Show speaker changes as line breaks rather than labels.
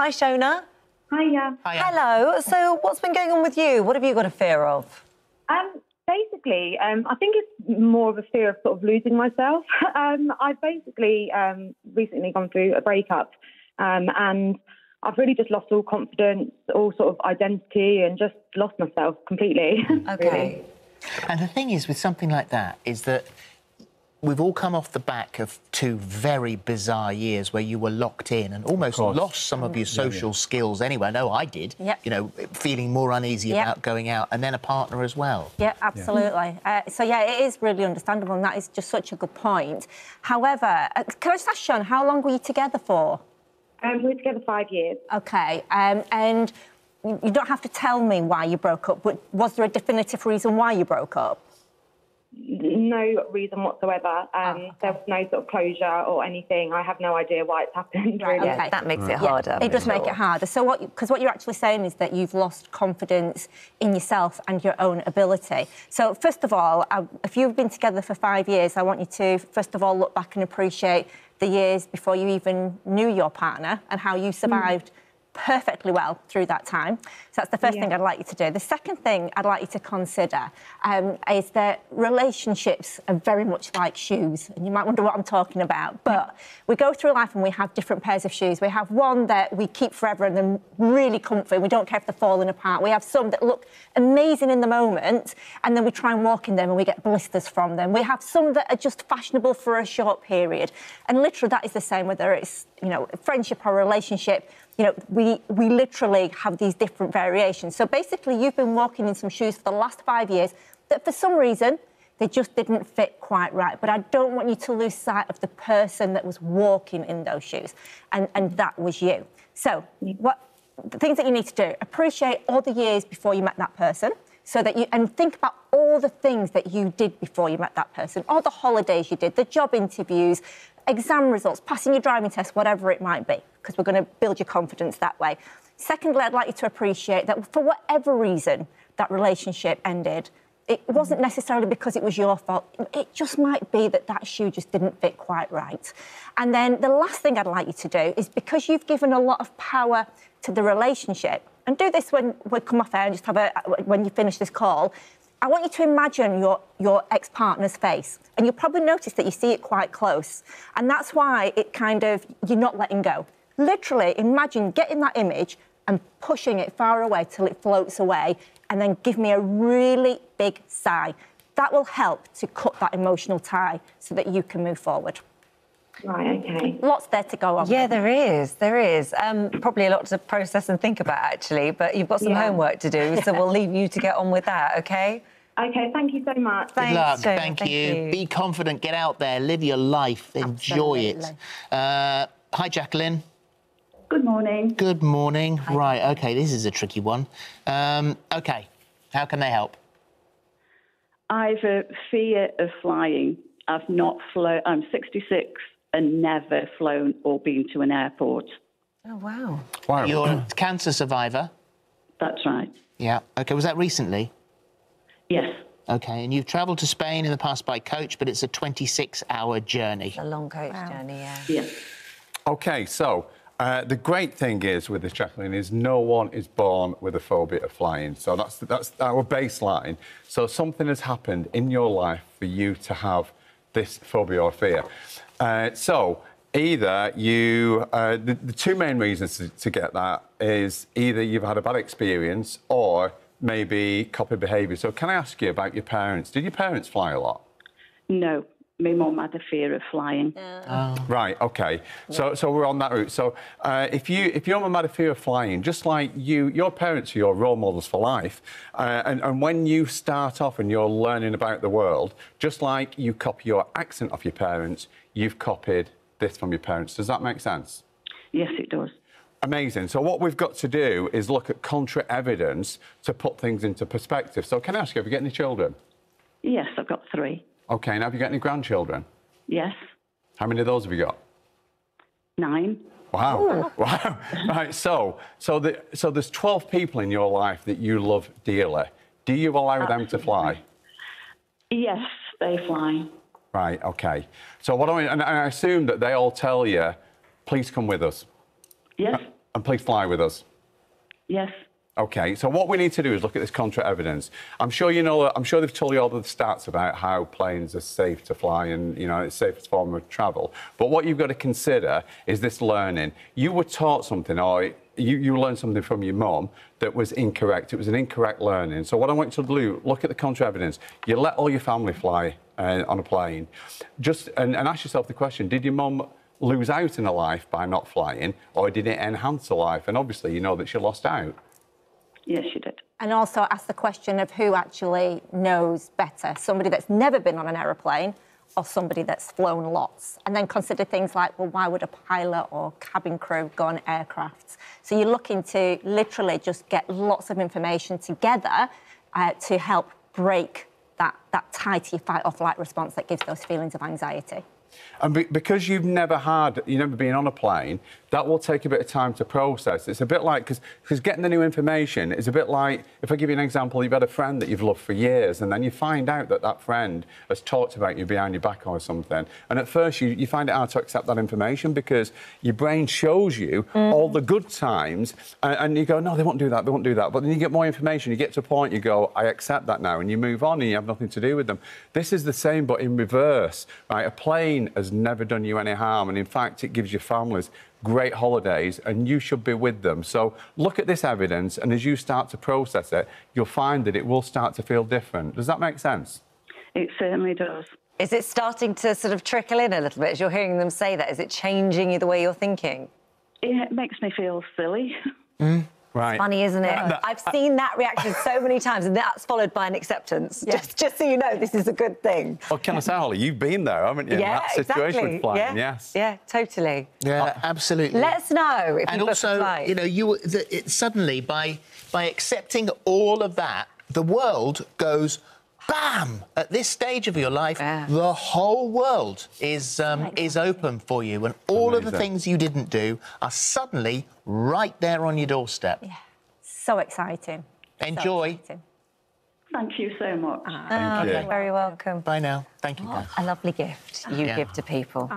Hi, Shona.
Hiya.
Hello. So, what's been going on with you? What have you got a fear of?
Um, basically, um, I think it's more of a fear of sort of losing myself. um, I've basically um, recently gone through a breakup, um, and I've really just lost all confidence, all sort of identity, and just lost myself completely.
Okay.
And the thing is, with something like that, is that we've all come off the back of two very bizarre years where you were locked in and almost lost some of your social skills anyway. No, I did.
Yep.
You know, feeling more uneasy
Yep.
about going out, and then a partner as well.
Yeah, absolutely. Uh, so yeah, it is really understandable, and that is just such a good point. However, uh, can I just ask Sean, how long were you together for?
um, we were together five years.
Okay, um, and you you don't have to tell me why you broke up, but was there a definitive reason why you broke up?
No reason whatsoever. Um,
Oh, okay.
There was no sort of closure or anything. I have no idea why it's happened. Really.
okay.
That makes it
Yeah,
harder.
it does make it harder. So what? Because what you're actually saying is that you've lost confidence in yourself and your own ability. So first of all, I, if you've been together for five years, I want you to first of all look back and appreciate the years before you even knew your partner and how you survived. Perfectly well through that time. So that's the first thing I'd like you to do. The second thing I'd like you to consider um, is that relationships are very much like shoes. And you might wonder what I'm talking about. But we go through life and we have different pairs of shoes. We have one that we keep forever and they're really comfy. We don't care if they're falling apart. We have some that look amazing in the moment and then we try and walk in them and we get blisters from them. We have some that are just fashionable for a short period. And literally that is the same whether it's, you know, friendship or relationship you know, we, we literally have these different variations. So basically, you've been walking in some shoes for the last five years that for some reason, they just didn't fit quite right. But I don't want you to lose sight of the person that was walking in those shoes, and, and that was you. So, what the things that you need to do appreciate all the years before you met that person so that you and think about all the things that you did before you met that person all the holidays you did the job interviews exam results passing your driving test whatever it might be because we're going to build your confidence that way secondly i'd like you to appreciate that for whatever reason that relationship ended it wasn't necessarily because it was your fault. It just might be that that shoe just didn't fit quite right. And then the last thing I'd like you to do is because you've given a lot of power to the relationship, and do this when we come off air and just have a when you finish this call. I want you to imagine your, your ex partner's face, and you'll probably notice that you see it quite close. And that's why it kind of, you're not letting go. Literally, imagine getting that image and pushing it far away till it floats away, and then give me a really big sigh. That will help to cut that emotional tie so that you can move forward.
Right, okay.
Lots there to go on.
Yeah, there is. There is. Um, probably a lot to process and think about, actually, but you've got some
Yeah.
homework to do, so we'll leave you to get on with that, OK?
Okay, thank you so much.
Good
Thanks,
luck.
Shona.
Thank,
Thank
you.
you.
Be confident. Get out there. Live your life. Enjoy it. Uh, hi, Jacqueline.
Good morning.
Good morning. Right. Okay. This is a tricky one. Um, okay. How can they help?
I've a fear of flying. I've not flown. I'm 66 and never flown or been to an airport.
Oh, wow.
Wow.
You're a cancer survivor.
That's right.
Yeah. Okay. Was that recently?
Yes.
Okay. And you've travelled to Spain in the past by coach, but it's a 26-hour journey.
A long coach journey, yeah.
Yes.
Okay, so uh, the great thing is with this, Jacqueline, is no one is born with a phobia of flying. So that's that's our baseline. So something has happened in your life for you to have this phobia or fear. Uh, so either you, uh, the, the two main reasons to, to get that is either you've had a bad experience or maybe copy behaviour. So can I ask you about your parents? Did your parents fly a lot?
No. My mum had a fear of flying.
Right. Okay. So, so we're on that route. So, uh, if you if your mum had a fear of flying, just like you, your parents are your role models for life, uh, and and when you start off and you're learning about the world, just like you copy your accent off your parents, you've copied this from your parents. Does that make sense?
Yes, it does.
Amazing. So what we've got to do is look at contra evidence to put things into perspective. So can I ask you, have you got any children?
Yes, I've got three.
Okay. And have you got any grandchildren?
Yes.
How many of those have you got?
Nine.
Wow. Wow. Right. So, so, the, so there's 12 people in your life that you love dearly. Do you allow them to fly?
Yes, they fly.
Right. Okay. So what I and I assume that they all tell you, please come with us.
Yes.
And please fly with us.
Yes.
Okay, so what we need to do is look at this contra evidence. I'm sure you know. I'm sure they've told you all the stats about how planes are safe to fly and you know it's safest form of travel. But what you've got to consider is this learning. You were taught something, or you, you learned something from your mum that was incorrect. It was an incorrect learning. So what I want you to do, look at the contra evidence. You let all your family fly uh, on a plane, just and, and ask yourself the question: Did your mum lose out in a life by not flying, or did it enhance a life? And obviously, you know that she lost out.
Yes, she did.
And also ask the question of who actually knows better somebody that's never been on an aeroplane or somebody that's flown lots. And then consider things like, well, why would a pilot or cabin crew go on aircrafts? So you're looking to literally just get lots of information together uh, to help break that, that tighty fight or flight response that gives those feelings of anxiety.
And be, because you've never had, you've never been on a plane, that will take a bit of time to process. It's a bit like, because getting the new information is a bit like, if I give you an example, you've had a friend that you've loved for years, and then you find out that that friend has talked about you behind your back or something. And at first, you, you find it hard to accept that information because your brain shows you mm. all the good times, and, and, you go, no, they won't do that, they won't do that. But then you get more information, you get to a point, you go, I accept that now, and you move on, and you have nothing to do with them. This is the same, but in reverse, right? A plane has never done you any harm. And in fact, it gives your families great holidays and you should be with them. So look at this evidence and as you start to process it, you'll find that it will start to feel different. Does that make sense?
It certainly does.
Is it starting to sort of trickle in a little bit as you're hearing them say that? Is it changing the way you're thinking?
Yeah, It makes me feel silly.
Mm. Right.
Funny, isn't it? Uh, I've seen that reaction so many times, and that's followed by an acceptance. Yes. Just, just so you know, this is a good thing.
Well, can I say, Holly, you've been there, haven't you?
Yeah,
in that situation
exactly.
with flying,
yeah.
yes.
Yeah, totally.
Yeah, uh, absolutely.
Let us know if
and
you
also, you know, you the, it, suddenly by by accepting all of that, the world goes bam! At this stage of your life, yeah. the whole world is um, is open for you, and all Amazing. of the things you didn't do are suddenly right there on your doorstep.
Yeah. So exciting.
Enjoy.
So exciting. Thank you so much.
Ah, Thank you. You're very welcome.
Bye now. Thank you.
a lovely gift you yeah. give to people.